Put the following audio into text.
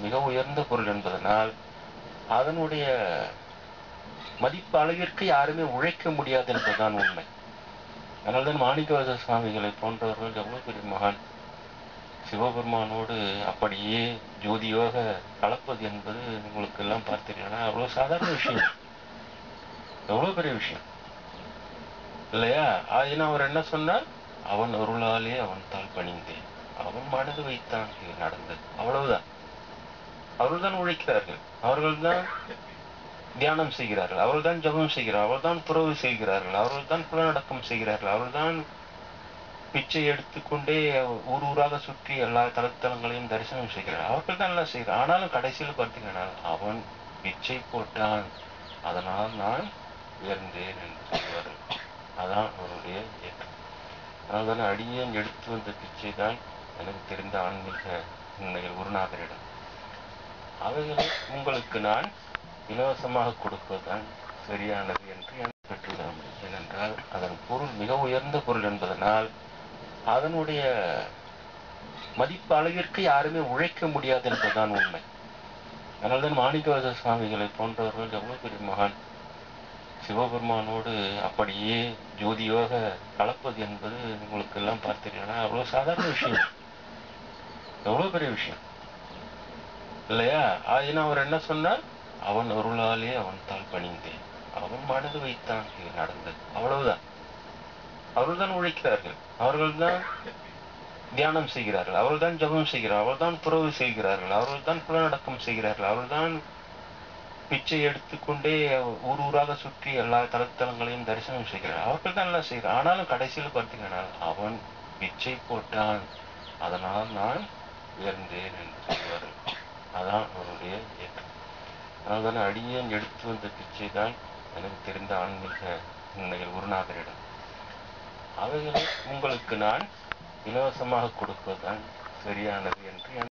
மிக உயர்ந்த பொருள் என்பதனால் அதனுடைய மதிப்பு அளவிற்கு யாருமே உழைக்க முடியாது என்பதுதான் உண்மை. அதனால்தான் மாணிக்கவாச சுவாமிகளை போன்றவர்கள் எவ்வளவு பெரிய மகான். சிவபெருமானோடு அப்படியே ஜோதியோக கலப்பது என்பது உங்களுக்கு எல்லாம் பார்த்தீங்கன்னா அவ்வளவு சாதாரண விஷயம். எவ்வளவு பெரிய விஷயம். இல்லையா? ஆயினா அவர் என்ன சொன்னார்? அவன் அருளாலே அவன் தாள் பணிந்தேன். அவன் மனது வைத்தான் இது நடந்தது. அவ்வளவுதான். அவர்கள்தான் உழைக்கிறார்கள். அவர்கள்தான் தியானம் செய்கிறார்கள். அவர்கள்தான் ஜபம் செய்கிறார்கள். அவர்தான் துறவு செய்கிறார்கள். அவர்கள்தான் புலநடக்கம் செய்கிறார்கள். அவர்கள்தான் பிச்சை எடுத்துக்கொண்டே ஊர் ஊராக சுற்றி எல்லா தலத்தலங்களையும் தரிசனம் செய்கிறார்கள். அவர்கள் தான் எல்லாம் செய்கிறார். ஆனாலும் கடைசியில் பார்த்தீங்கன்னா அவன் பிச்சை போட்டான். அதனால் நான் உயர்ந்தேன் என்று சொல்வார்கள். அதான் அவருடைய இயக்கம். அதனால்தான் அடியேன் எடுத்து வந்த பிச்சை தான் எனக்கு தெரிந்த ஆன்மீக உண்மையில் குருநாதரிடம். அவைகளை உங்களுக்கு நான் இலவசமாக கொடுப்பதுதான் சரியானது என்று எனக்கு பெற்றுவிட முடியும். ஏனென்றால் அதன் பொருள் மிக உயர்ந்த பொருள் என்பதனால் அதனுடைய மதிப்பு அளவிற்கு யாருமே உழைக்க முடியாது என்பதுதான் உண்மை. அதனால்தான் மாணிக்கவாச சுவாமிகளை போன்றவர்கள் எவ்வளவு பெரிய மகான். சிவபெருமானோடு அப்படியே ஜோதியோக கலப்பது என்பது உங்களுக்கு எல்லாம் பார்த்தீங்கன்னா அவ்வளவு சாதாரண விஷயம். எவ்வளவு பெரிய விஷயம். இல்லையா? ஆயினா அவர் என்ன சொன்னார்? அவன் அருளாலே அவன் தாள் பணிந்தேன். அவன் மனது வைத்தான் இது நடந்தது. அவ்வளவுதான். அவர்கள்தான் உழைக்கிறார்கள். அவர்கள்தான் தியானம் செய்கிறார்கள். அவர்கள்தான் ஜபம் செய்கிறார்கள். அவர்கள்தான் துறவு செய்கிறார்கள். அவர்கள்தான் குலநடக்கம் செய்கிறார்கள். அவர்கள்தான் பிச்சை எடுத்துக்கொண்டே ஊர் ஊராக சுற்றி எல்லா தலத்தலங்களையும் தரிசனம் செய்கிறார்கள். அவர்கள் தான் எல்லாம் செய்கிறார் ஆனாலும் கடைசியில் பார்த்தீங்கன்னா அவன் பிச்சை போட்டான். அதனால் நான் உயர்ந்தேன் என்று சொல்வார்கள். அதான் அவருடைய இயக்கம் அதனால்தான் அடியேன் எடுத்து வந்த பிச்சை தான் எனக்கு தெரிந்த ஆன்மீக உண்மைகள் குருநாதரிடம். அவைகளை உங்களுக்கு நான் இலவசமாக கொடுப்பதுதான் சரியானது என்று